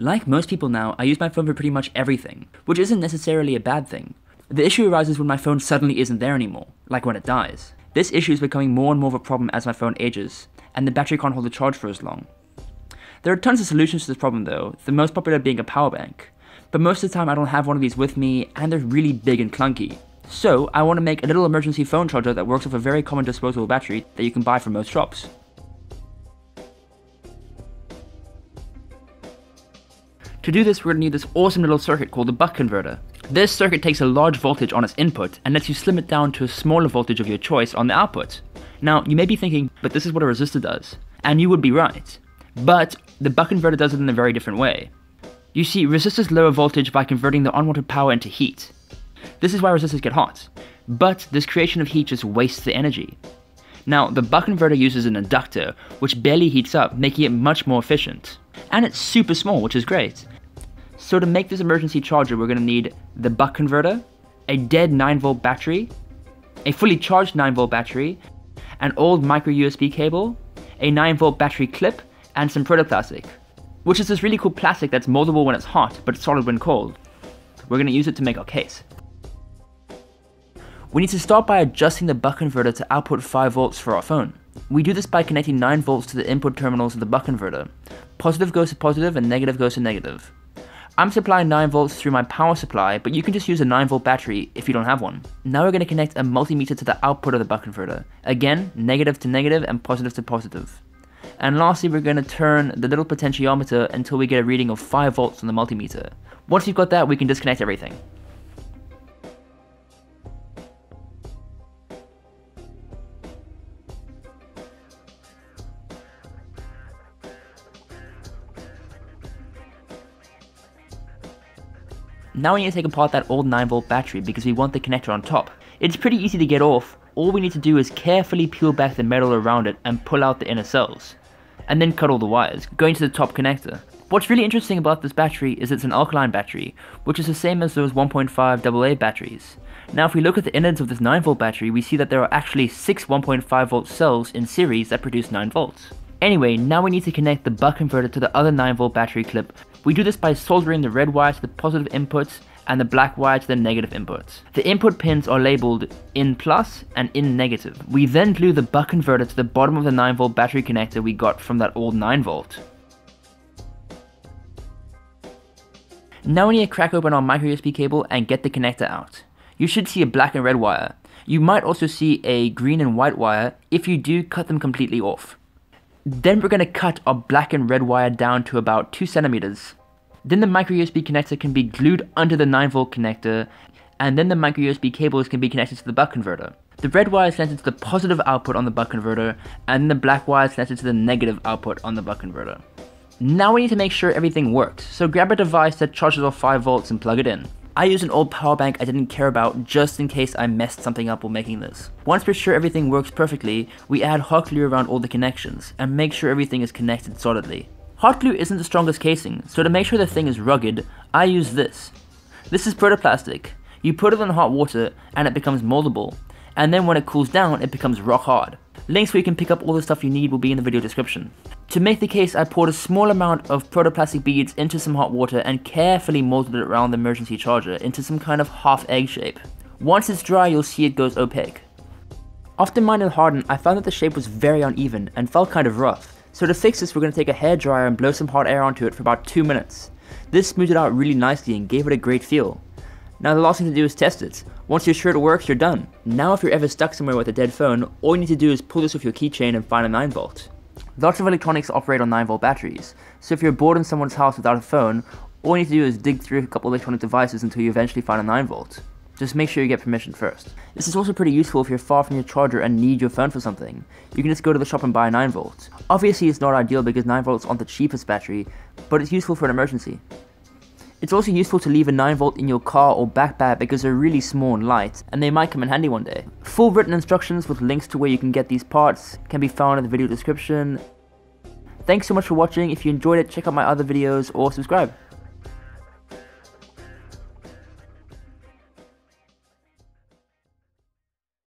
Like most people now, I use my phone for pretty much everything, which isn't necessarily a bad thing. The issue arises when my phone suddenly isn't there anymore, like when it dies. This issue is becoming more and more of a problem as my phone ages, and the battery can't hold a charge for as long. There are tons of solutions to this problem though, the most popular being a power bank. But most of the time I don't have one of these with me, and they're really big and clunky. So, I want to make a little emergency phone charger that works with a very common disposable battery that you can buy from most shops. To do this, we're going to need this awesome little circuit called the buck converter. This circuit takes a large voltage on its input and lets you slim it down to a smaller voltage of your choice on the output. Now, you may be thinking, but this is what a resistor does. And you would be right. But the buck converter does it in a very different way. You see, resistors lower voltage by converting the unwanted power into heat. This is why resistors get hot. But this creation of heat just wastes the energy. Now, the buck converter uses an inductor, which barely heats up, making it much more efficient. And it's super small, which is great. So to make this emergency charger, we're going to need the buck converter, a dead 9 volt battery, a fully charged 9 volt battery, an old micro USB cable, a 9 volt battery clip, and some protoplastic, which is this really cool plastic that's moldable when it's hot, but solid when cold. We're going to use it to make our case. We need to start by adjusting the buck converter to output 5 volts for our phone. We do this by connecting 9 volts to the input terminals of the buck converter. Positive goes to positive and negative goes to negative. I'm supplying 9 volts through my power supply, but you can just use a 9 volt battery if you don't have one. Now we're going to connect a multimeter to the output of the buck converter. Again, negative to negative and positive to positive. And lastly, we're going to turn the little potentiometer until we get a reading of 5 volts on the multimeter. Once we've got that, we can disconnect everything. Now we need to take apart that old 9 volt battery because we want the connector on top. It's pretty easy to get off, all we need to do is carefully peel back the metal around it and pull out the inner cells. And then cut all the wires, going to the top connector. What's really interesting about this battery is it's an alkaline battery, which is the same as those 1.5 AA batteries. Now if we look at the innards of this 9 volt battery, we see that there are actually 6 1.5 volt cells in series that produce 9 volts. Anyway, now we need to connect the buck converter to the other 9 volt battery clip. We do this by soldering the red wire to the positive inputs and the black wire to the negative inputs. The input pins are labeled in plus and in negative. We then glue the buck converter to the bottom of the 9 volt battery connector we got from that old 9 volt. Now we need to crack open our micro USB cable and get the connector out. You should see a black and red wire. You might also see a green and white wire. If you do, cut them completely off. Then we're going to cut our black and red wire down to about 2 centimeters. Then the micro USB connector can be glued under the 9 volt connector, and then the micro USB cables can be connected to the buck converter. The red wire is connected to the positive output on the buck converter, and the black wire is connected to the negative output on the buck converter. Now we need to make sure everything works, so grab a device that charges off 5 volts and plug it in. I used an old power bank I didn't care about just in case I messed something up while making this. Once we're sure everything works perfectly, we add hot glue around all the connections, and make sure everything is connected solidly. Hot glue isn't the strongest casing, so to make sure the thing is rugged, I use this. This is protoplastic. You put it in hot water and it becomes moldable, and then when it cools down it becomes rock hard. Links where you can pick up all the stuff you need will be in the video description. To make the case, I poured a small amount of protoplastic beads into some hot water and carefully molded it around the emergency charger into some kind of half egg shape. Once it's dry, you'll see it goes opaque. After mine had hardened, I found that the shape was very uneven and felt kind of rough. So to fix this, we're going to take a hair dryer and blow some hot air onto it for about 2 minutes. This smoothed it out really nicely and gave it a great feel. Now the last thing to do is test it. Once you're sure it works, you're done. Now if you're ever stuck somewhere with a dead phone, all you need to do is pull this with your keychain and find a 9 volt. Lots of electronics operate on 9 volt batteries, so if you're bored in someone's house without a phone, all you need to do is dig through a couple of electronic devices until you eventually find a 9 volt. Just make sure you get permission first. This is also pretty useful if you're far from your charger and need your phone for something. You can just go to the shop and buy a 9 volt. Obviously it's not ideal because 9 volts aren't the cheapest battery, but it's useful for an emergency. It's also useful to leave a 9 volt in your car or backpack because they're really small and light, and they might come in handy one day. Full written instructions with links to where you can get these parts can be found in the video description. Thanks so much for watching, if you enjoyed it check out my other videos or subscribe.